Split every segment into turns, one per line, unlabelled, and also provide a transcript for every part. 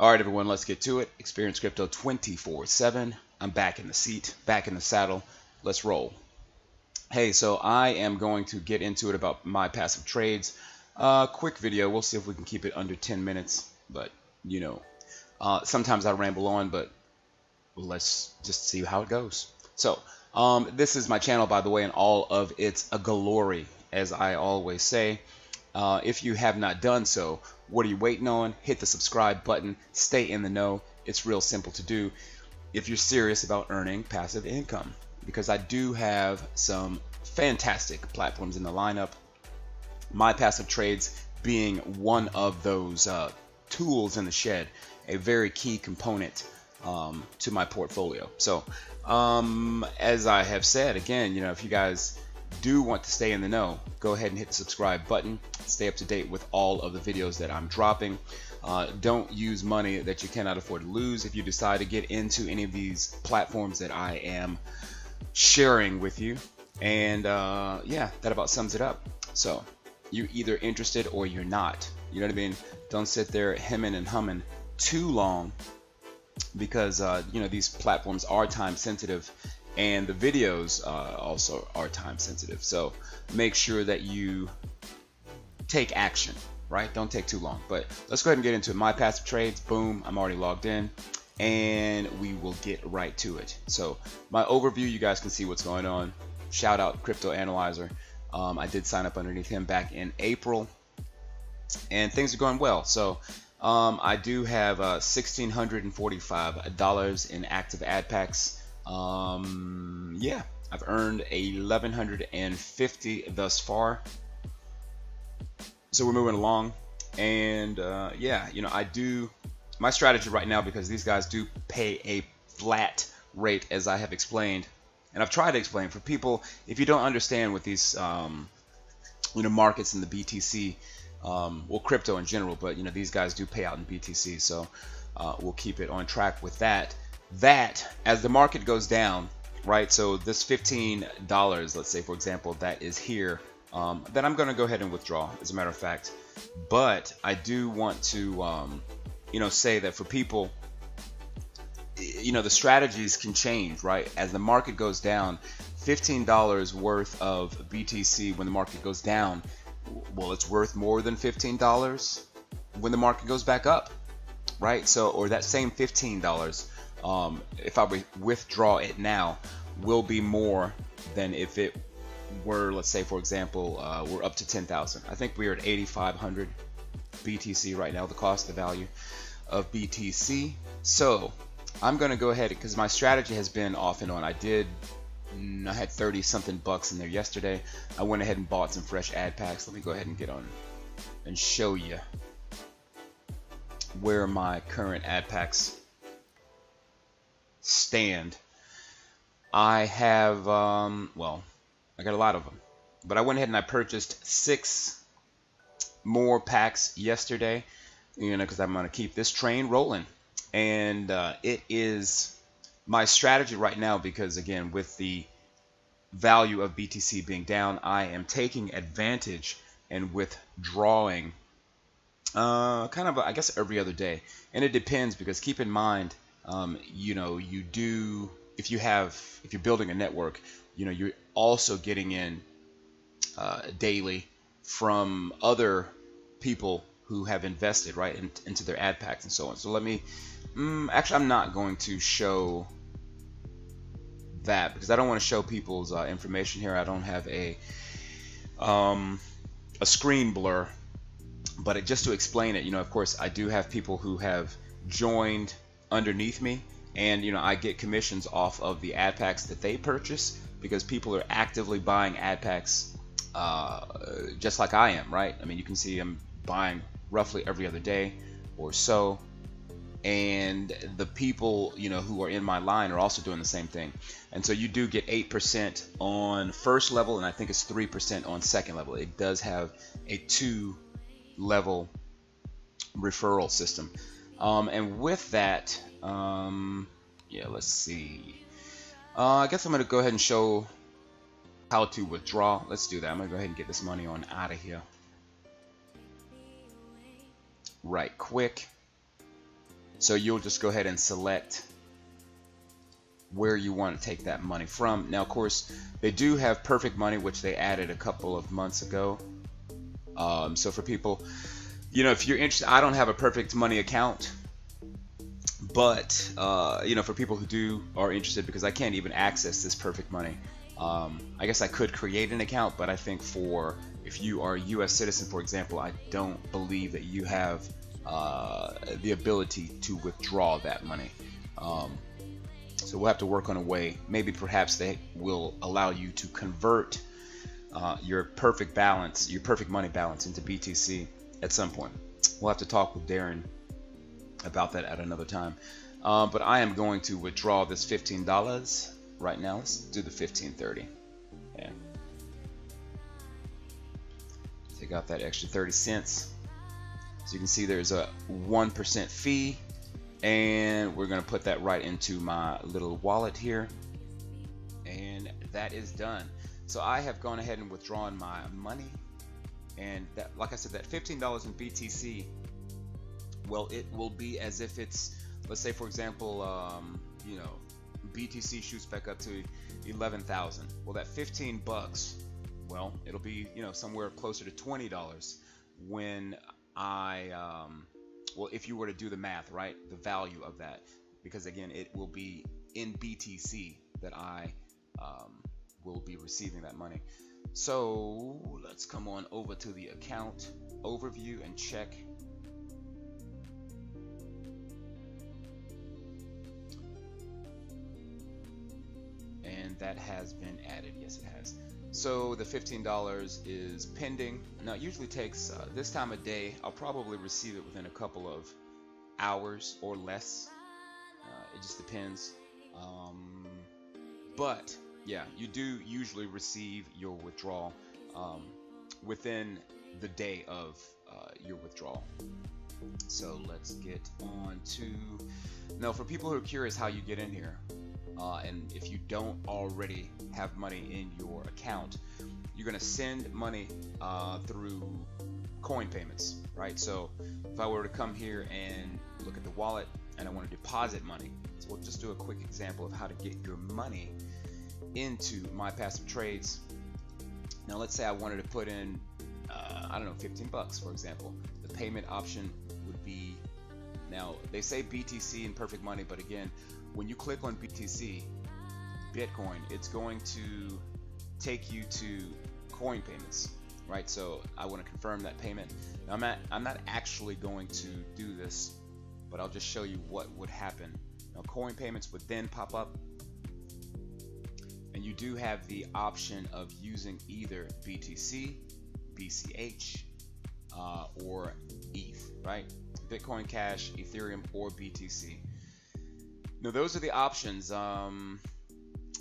All right, everyone, let's get to it. Experience Crypto 24 7. I'm back in the seat, back in the saddle. Let's roll. Hey, so I am going to get into it about my passive trades. Uh, quick video. We'll see if we can keep it under 10 minutes. But, you know, uh, sometimes I ramble on, but let's just see how it goes. So, um, this is my channel, by the way, and all of its glory, as I always say. Uh, if you have not done so, what are you waiting on? Hit the subscribe button. Stay in the know. It's real simple to do if you're serious about earning passive income because I do have some fantastic platforms in the lineup. My passive trades being one of those uh, tools in the shed, a very key component um, to my portfolio. So, um, as I have said, again, you know, if you guys do want to stay in the know, go ahead and hit the subscribe button. Stay up to date with all of the videos that I'm dropping. Uh, don't use money that you cannot afford to lose if you decide to get into any of these platforms that I am sharing with you. And uh, yeah, that about sums it up. So you're either interested or you're not. You know what I mean? Don't sit there hemming and humming too long because uh, you know these platforms are time sensitive and the videos uh, also are time sensitive. So make sure that you take action, right? Don't take too long. But let's go ahead and get into. My passive trades, boom, I'm already logged in and we will get right to it. So my overview, you guys can see what's going on. Shout out Crypto Analyzer. Um, I did sign up underneath him back in April, and things are going well. So um, I do have uh, $1,645 in active ad packs. Um, yeah, I've earned 1150 thus far. So we're moving along, and uh, yeah, you know I do my strategy right now because these guys do pay a flat rate as I have explained and I've tried to explain for people if you don't understand what these um, you know markets in the BTC um, well crypto in general but you know these guys do pay out in BTC so uh, we'll keep it on track with that that as the market goes down right so this $15 let's say for example that is here um, then I'm gonna go ahead and withdraw as a matter of fact. But I do want to um, you know say that for people you know the strategies can change right? As the market goes down $15 worth of BTC when the market goes down well it's worth more than $15 when the market goes back up right? So or that same $15 um, if I withdraw it now will be more than if it were let's say for example uh, we're up to 10,000 I think we are at 8,500 BTC right now the cost the value of BTC so I'm going to go ahead because my strategy has been off and on. I did, mm, I had 30 something bucks in there yesterday. I went ahead and bought some fresh ad packs. Let me go ahead and get on and show you where my current ad packs stand. I have, um, well, I got a lot of them, but I went ahead and I purchased six more packs yesterday, you know, because I'm going to keep this train rolling. And uh, it is my strategy right now because again with the value of BTC being down I am taking advantage and withdrawing uh, kind of I guess every other day. And it depends because keep in mind um, you know you do if you have if you're building a network you know you're also getting in uh, daily from other people who have invested right in, into their ad packs and so on so let me Mm, actually, I'm not going to show that because I don't want to show people's uh, information here. I don't have a um, a screen blur, but it, just to explain it, you know, of course, I do have people who have joined underneath me, and you know, I get commissions off of the ad packs that they purchase because people are actively buying ad packs, uh, just like I am, right? I mean, you can see I'm buying roughly every other day or so. And the people you know who are in my line are also doing the same thing. And so you do get 8% on first level and I think it's 3% on second level. It does have a two level referral system um, and with that um, yeah let's see. Uh, I guess I'm gonna go ahead and show how to withdraw. Let's do that. I'm gonna go ahead and get this money on out of here. Right quick. So you'll just go ahead and select where you want to take that money from. Now, of course, they do have Perfect Money, which they added a couple of months ago. Um, so for people, you know, if you're interested, I don't have a Perfect Money account, but uh, you know, for people who do are interested, because I can't even access this Perfect Money. Um, I guess I could create an account, but I think for if you are a U.S. citizen, for example, I don't believe that you have uh, the ability to withdraw that money. Um, so we'll have to work on a way. Maybe perhaps they will allow you to convert uh, your perfect balance, your perfect money balance into BTC at some point. We'll have to talk with Darren about that at another time. Uh, but I am going to withdraw this $15 right now. Let's do the 1530. Yeah. Take out that extra 30 cents. So you can see there's a 1% fee and we're gonna put that right into my little wallet here and that is done so I have gone ahead and withdrawn my money and that like I said that $15 in BTC well it will be as if it's let's say for example um, you know BTC shoots back up to 11,000 well that 15 bucks well it'll be you know somewhere closer to $20 when I um, well, if you were to do the math, right, the value of that, because again, it will be in BTC that I um, will be receiving that money. So let's come on over to the account overview and check. And that has been added. Yes, it has. So the $15 is pending. Now it usually takes uh, this time of day. I'll probably receive it within a couple of hours or less. Uh, it just depends. Um, but yeah, you do usually receive your withdrawal um, within the day of uh, your withdrawal. So let's get on to now for people who are curious how you get in here. Uh, and if you don't already have money in your account, you're going to send money uh, through coin payments, right? So if I were to come here and look at the wallet and I want to deposit money, so we'll just do a quick example of how to get your money into my passive trades. Now let's say I wanted to put in, uh, I don't know, 15 bucks, for example. The payment option would be, now they say BTC and perfect money, but again, when you click on BTC, Bitcoin, it's going to take you to coin payments, right? So I want to confirm that payment. Now I'm not, I'm not actually going to do this, but I'll just show you what would happen. Now coin payments would then pop up and you do have the option of using either BTC, BCH, uh, or ETH, right? Bitcoin Cash, Ethereum, or BTC. Now those are the options. Um,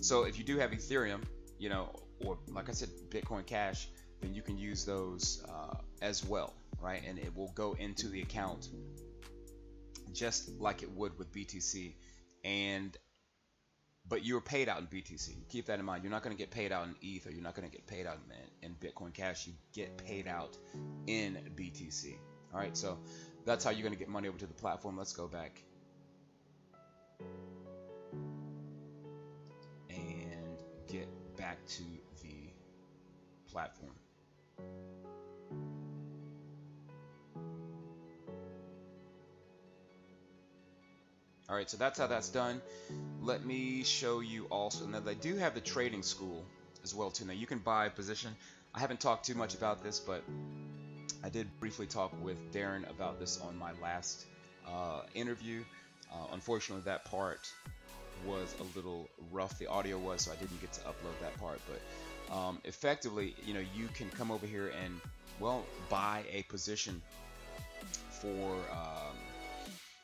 so if you do have Ethereum, you know, or like I said, Bitcoin Cash, then you can use those uh, as well, right? And it will go into the account just like it would with BTC. And but you're paid out in BTC. Keep that in mind. You're not going to get paid out in ETH or you're not going to get paid out in, in Bitcoin Cash. You get paid out in BTC. All right, so that's how you're going to get money over to the platform. Let's go back and get back to the platform. All right, so that's how that's done. Let me show you also. Now they do have the trading school as well too. Now you can buy a position. I haven't talked too much about this, but I did briefly talk with Darren about this on my last uh, interview. Uh, unfortunately, that part was a little rough. The audio was, so I didn't get to upload that part. But um, effectively, you know, you can come over here and well buy a position for um,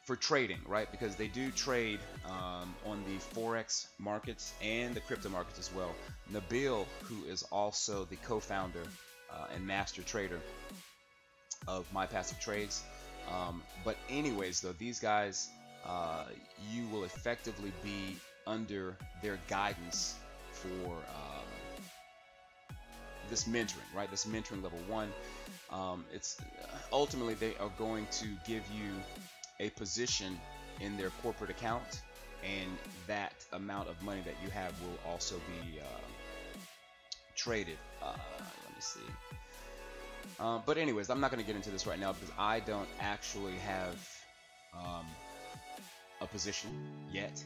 for trading, right? Because they do trade um, on the forex markets and the crypto markets as well. Nabil, who is also the co-founder uh, and master trader of My Passive Trades. Um, but anyways, though, these guys uh, you will effectively be under their guidance for um, this mentoring, right? This mentoring level one. Um, it's ultimately they are going to give you a position in their corporate account, and that amount of money that you have will also be uh, traded. Uh, let me see. Uh, but anyways, I'm not going to get into this right now because I don't actually have um, a position yet.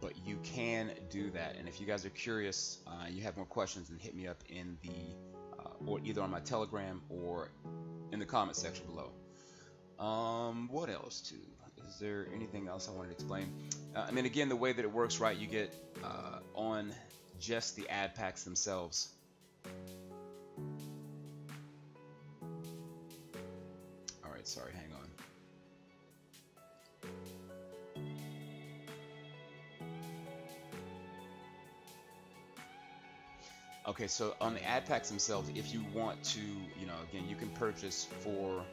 But you can do that, and if you guys are curious, uh, you have more questions, then hit me up in the uh, or either on my Telegram or in the comment section below. Um, what else too? Is there anything else I wanted to explain? Uh, I mean, again, the way that it works, right? You get uh, on just the ad packs themselves. All right, sorry, hang on. Okay, so on the ad packs themselves, if you want to, you know, again, you can purchase for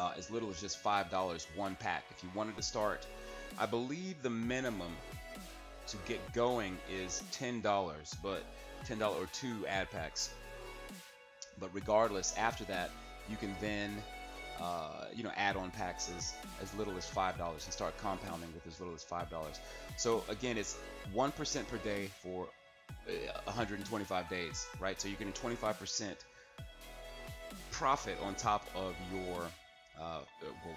uh, as little as just five dollars one pack. If you wanted to start, I believe the minimum to get going is ten dollars, but ten dollar or two ad packs. But regardless, after that, you can then uh, you know add on packs as, as little as five dollars and start compounding with as little as five dollars. So again, it's one percent per day for 125 days, right? So you're getting 25% profit on top of your, uh, well,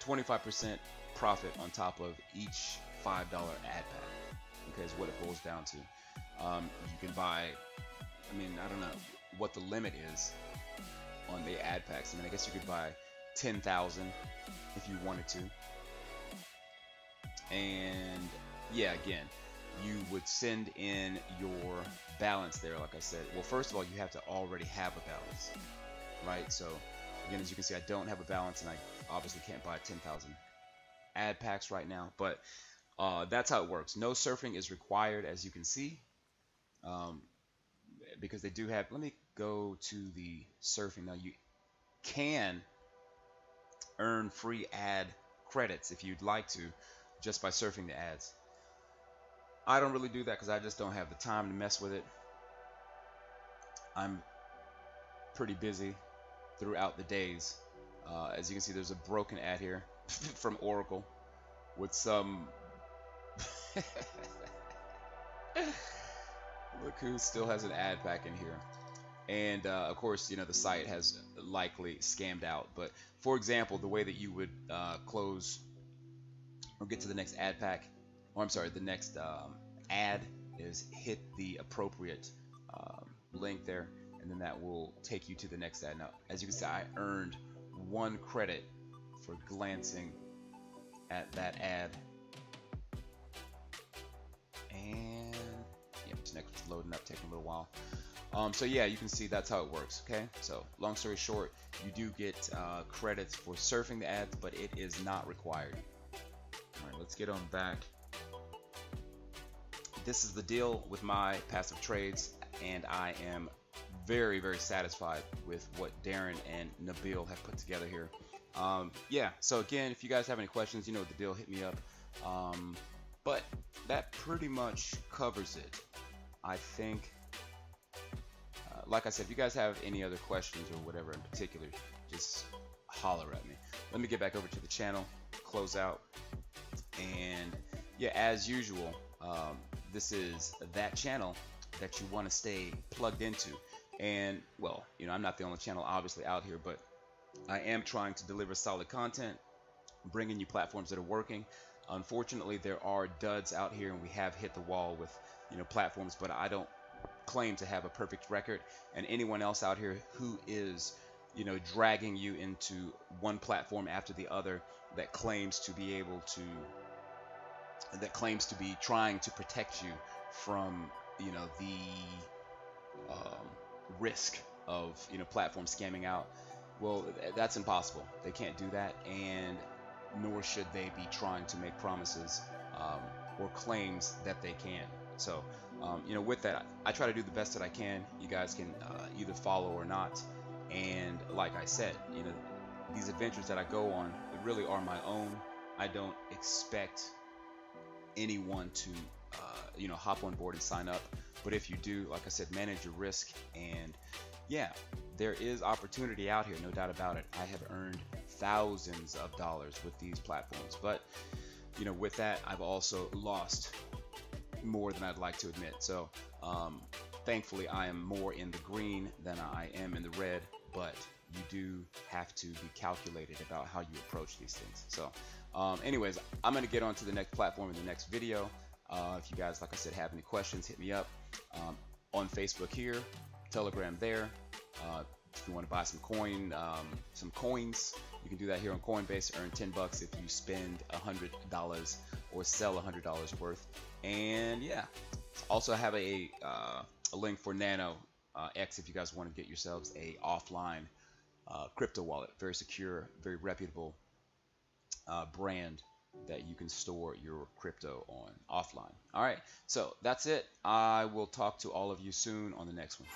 25% profit on top of each $5 ad pack. Okay, is what it boils down to. Um, you can buy, I mean, I don't know what the limit is on the ad packs. I mean, I guess you could buy 10,000 if you wanted to. And yeah, again, you would send in your balance there like I said well first of all you have to already have a balance right so again as you can see I don't have a balance and I obviously can't buy 10,000 ad packs right now but uh, that's how it works. No surfing is required as you can see um, because they do have let me go to the surfing. Now you can earn free ad credits if you'd like to just by surfing the ads. I don't really do that because I just don't have the time to mess with it. I'm pretty busy throughout the days. Uh, as you can see, there's a broken ad here from Oracle with some. Look who still has an ad pack in here. And uh, of course, you know, the site has likely scammed out. But for example, the way that you would uh, close or get to the next ad pack or I'm sorry, the next um, ad is hit the appropriate um, link there, and then that will take you to the next ad. Now, as you can see, I earned one credit for glancing at that ad. And yeah, next loading up, taking a little while. Um, so yeah, you can see that's how it works. Okay, so long story short, you do get uh, credits for surfing the ads, but it is not required. All right, let's get on back this is the deal with my passive trades, and I am very, very satisfied with what Darren and Nabil have put together here. Um, yeah, so again, if you guys have any questions, you know the deal, hit me up. Um, but that pretty much covers it. I think, uh, like I said, if you guys have any other questions or whatever in particular, just holler at me. Let me get back over to the channel, close out, and yeah, as usual, um, this is that channel that you want to stay plugged into. And well, you know, I'm not the only channel obviously out here, but I am trying to deliver solid content, bringing you platforms that are working. Unfortunately, there are duds out here, and we have hit the wall with you know platforms, but I don't claim to have a perfect record. And anyone else out here who is you know dragging you into one platform after the other that claims to be able to that claims to be trying to protect you from you know the um, risk of you know platform scamming out. Well that's impossible. They can't do that and nor should they be trying to make promises um, or claims that they can. So um, you know with that I try to do the best that I can. You guys can uh, either follow or not. And like I said you know these adventures that I go on really are my own. I don't expect anyone to uh, you know hop on board and sign up but if you do like I said manage your risk and yeah, there is opportunity out here, no doubt about it. I have earned thousands of dollars with these platforms, but you know, with that, I've also lost more than I'd like to admit. So, um, thankfully, I am more in the green than I am in the red, but you do have to be calculated about how you approach these things. So, um, anyways, I'm going to get on to the next platform in the next video. Uh, if you guys, like I said, have any questions, hit me up um, on Facebook here, Telegram there. Uh, if you want to buy some coin, um, some coins, you can do that here on Coinbase. Earn 10 bucks if you spend $100 or sell $100 worth. And yeah, also have a, uh, a link for Nano uh, X if you guys want to get yourselves a offline uh, crypto wallet. Very secure, very reputable uh, brand that you can store your crypto on offline. All right, so that's it. I will talk to all of you soon on the next one.